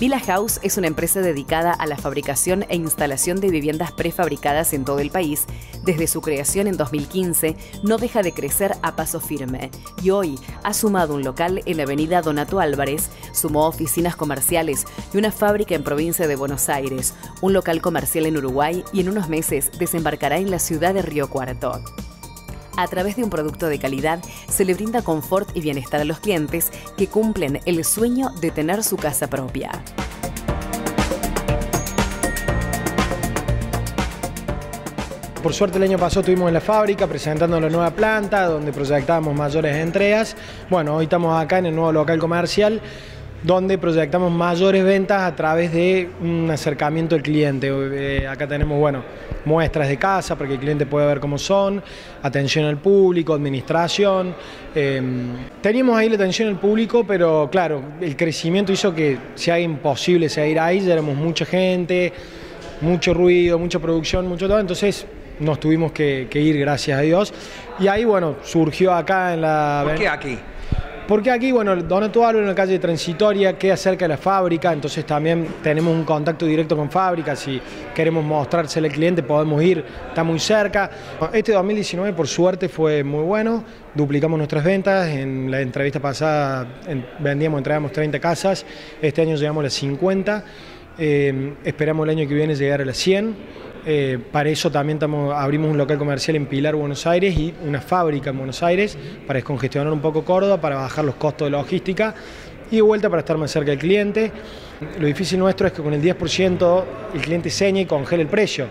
Villa House es una empresa dedicada a la fabricación e instalación de viviendas prefabricadas en todo el país. Desde su creación en 2015, no deja de crecer a paso firme y hoy ha sumado un local en la avenida Donato Álvarez, sumó oficinas comerciales y una fábrica en provincia de Buenos Aires, un local comercial en Uruguay y en unos meses desembarcará en la ciudad de Río Cuarto. A través de un producto de calidad se le brinda confort y bienestar a los clientes que cumplen el sueño de tener su casa propia. Por suerte el año pasado estuvimos en la fábrica presentando la nueva planta donde proyectábamos mayores entregas. Bueno, hoy estamos acá en el nuevo local comercial donde proyectamos mayores ventas a través de un acercamiento al cliente. Eh, acá tenemos, bueno, muestras de casa para que el cliente pueda ver cómo son, atención al público, administración. Em, teníamos ahí la atención al público, pero claro, el crecimiento hizo que sea imposible seguir ahí, ya éramos mucha gente, mucho ruido, mucha producción, mucho todo, entonces nos tuvimos que, ir, gracias a Dios. Y ahí, bueno, surgió acá en la... ¿Por qué aquí? Porque aquí, bueno, Donato Álvaro en la calle Transitoria queda cerca de la fábrica, entonces también tenemos un contacto directo con fábricas. Si queremos mostrárselo al cliente, podemos ir, está muy cerca. Este 2019, por suerte, fue muy bueno. Duplicamos nuestras ventas. En la entrevista pasada vendíamos, entregamos 30 casas. Este año llegamos a las 50. Eh, esperamos el año que viene llegar a las 100. Eh, para eso también abrimos un local comercial en Pilar, Buenos Aires y una fábrica en Buenos Aires para descongestionar un poco Córdoba, para bajar los costos de logística y de vuelta para estar más cerca del cliente. Lo difícil nuestro es que con el 10% el cliente seña y congela el precio.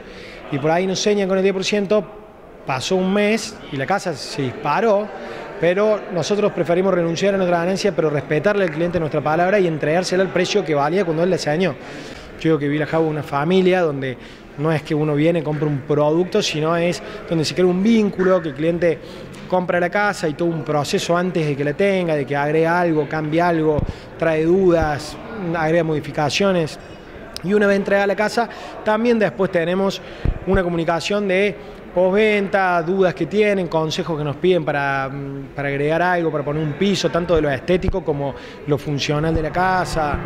Y por ahí nos señan con el 10%, pasó un mes y la casa se disparó, pero nosotros preferimos renunciar a nuestra ganancia, pero respetarle al cliente nuestra palabra y entregársela al precio que valía cuando él le señó. Yo digo que Villa es una familia donde no es que uno viene, compra un producto, sino es donde se crea un vínculo, que el cliente compra la casa y todo un proceso antes de que la tenga, de que agrega algo, cambia algo, trae dudas, agrega modificaciones. Y una vez entregada la casa, también después tenemos una comunicación de postventa, dudas que tienen, consejos que nos piden para, para agregar algo, para poner un piso, tanto de lo estético como lo funcional de la casa.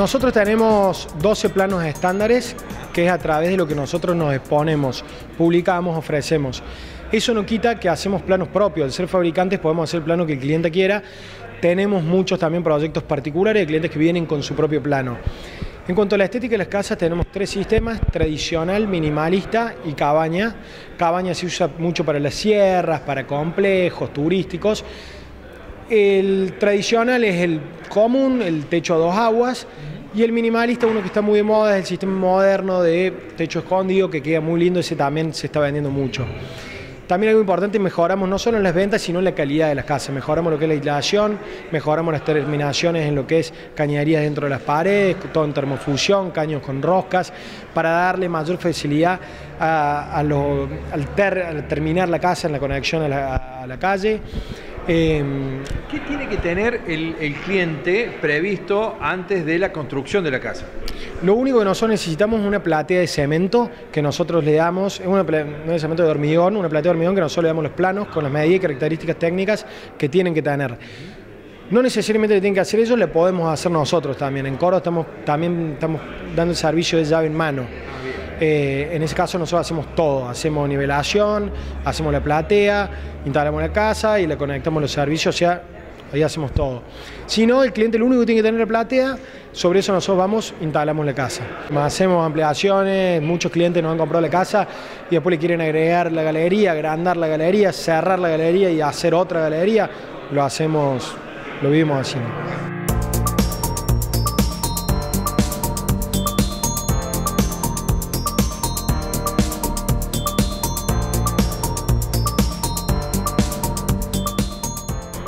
Nosotros tenemos 12 planos estándares, que es a través de lo que nosotros nos exponemos, publicamos, ofrecemos. Eso no quita que hacemos planos propios. Al ser fabricantes podemos hacer el plano que el cliente quiera. Tenemos muchos también proyectos particulares de clientes que vienen con su propio plano. En cuanto a la estética de las casas, tenemos tres sistemas, tradicional, minimalista y cabaña. Cabaña se usa mucho para las sierras, para complejos turísticos. El tradicional es el común, el techo a dos aguas, y el minimalista, uno que está muy de moda, es el sistema moderno de techo escondido, que queda muy lindo, ese también se está vendiendo mucho. También algo importante, mejoramos no solo en las ventas, sino en la calidad de las casas. Mejoramos lo que es la aislación, mejoramos las terminaciones en lo que es cañerías dentro de las paredes, todo en termofusión, caños con roscas, para darle mayor facilidad al, terminar la casa en la conexión a la calle. Em, ¿Qué tiene que tener el, cliente previsto antes de la construcción de la casa? Lo único que nosotros necesitamos es una platea de cemento que nosotros le damos, es una no es cemento de hormigón, una platea de hormigón que nosotros le damos los planos con las medidas y características técnicas que tienen que tener. No necesariamente le tienen que hacer ellos, le podemos hacer nosotros también. En Coro estamos, también estamos dando el servicio de llave en mano. Eh, en ese caso nosotros hacemos todo, hacemos nivelación, hacemos la platea, instalamos la casa y le conectamos los servicios, o sea, ahí hacemos todo. Si no, el cliente lo único que tiene que tener la platea, sobre eso nosotros vamos, instalamos la casa. Hacemos ampliaciones, muchos clientes nos han comprado la casa y después le quieren agregar la galería, agrandar la galería, cerrar la galería y hacer otra galería, lo hacemos, lo vivimos así.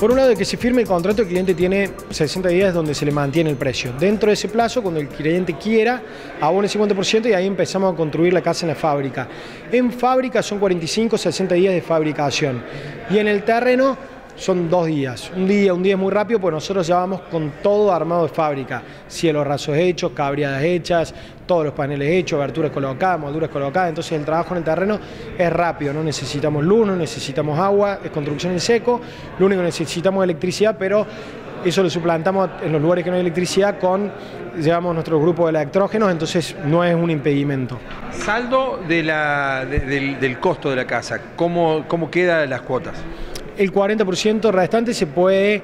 Por un lado, de que se firme el contrato, el cliente tiene 60 días donde se le mantiene el precio. Dentro de ese plazo, cuando el cliente quiera, abone el 50% y ahí empezamos a construir la casa en la fábrica. En fábrica son 45, 60 días de fabricación. Y en el terreno son dos días. Un día, un día es muy rápido, pues nosotros ya vamos con todo armado de fábrica. Cielos rasos hechos, cabriadas hechas, todos los paneles hechos, aberturas colocadas, molduras colocadas. Entonces el trabajo en el terreno es rápido, no necesitamos luz, no necesitamos agua, es construcción en seco. Lo único que necesitamos es electricidad, pero eso lo suplantamos en los lugares que no hay electricidad con, llevamos nuestro grupo de electrógenos, entonces no es un impedimento. Saldo de la, del, costo de la casa, ¿cómo, cómo quedan las cuotas? El 40% restante se puede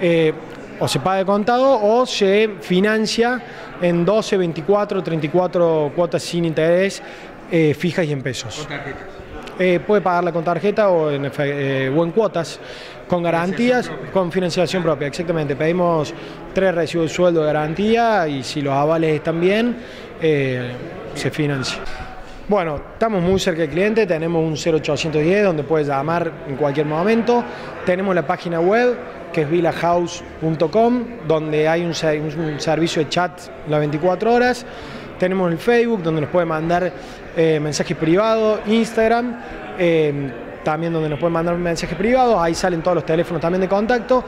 eh, o se paga de contado o se financia en 12, 24, 34 cuotas sin interés eh, fijas y en pesos. ¿Con tarjetas? Eh, puede pagarla con tarjeta o en, o en cuotas, con garantías, con financiación propia, exactamente. Pedimos tres recibos de sueldo de garantía y si los avales están bien, se financia. Bueno, estamos muy cerca del cliente, tenemos un 0810 donde puedes llamar en cualquier momento. Tenemos la página web que es villahouse.com donde hay un, servicio de chat las 24 horas. Tenemos el Facebook donde nos puede mandar eh, mensajes privados, Instagram. Eh, también donde nos pueden mandar un mensaje privado, ahí salen todos los teléfonos también de contacto.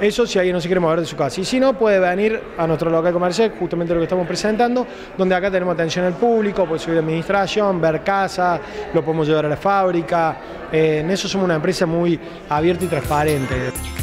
Eso si alguien no se quiere mover de su casa. Y si no, puede venir a nuestro local comercial, justamente lo que estamos presentando, donde acá tenemos atención al público, puede subir administración, ver casa, lo podemos llevar a la fábrica. Eh, en eso somos una empresa muy abierta y transparente.